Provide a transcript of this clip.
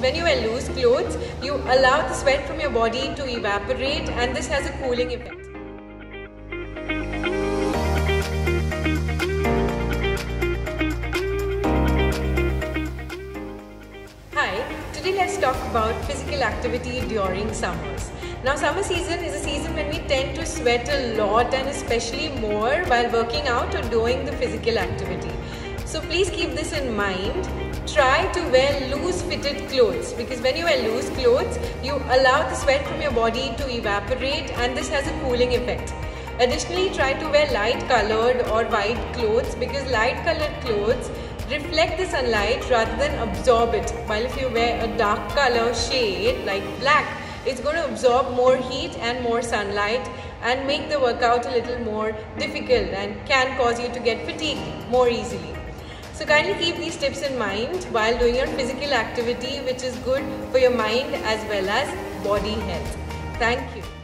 When you wear loose clothes, you allow the sweat from your body to evaporate and this has a cooling effect. Hi, today let's talk about physical activity during summers. Now summer season is a season when we tend to sweat a lot and especially more while working out or doing the physical activity. So please keep this in mind. Try to wear loose fitted clothes because when you wear loose clothes, you allow the sweat from your body to evaporate and this has a cooling effect. Additionally, try to wear light colored or white clothes because light colored clothes reflect the sunlight rather than absorb it. While if you wear a dark color shade like black, it's going to absorb more heat and more sunlight and make the workout a little more difficult and can cause you to get fatigued more easily. So kindly keep these tips in mind while doing your physical activity which is good for your mind as well as body health. Thank you.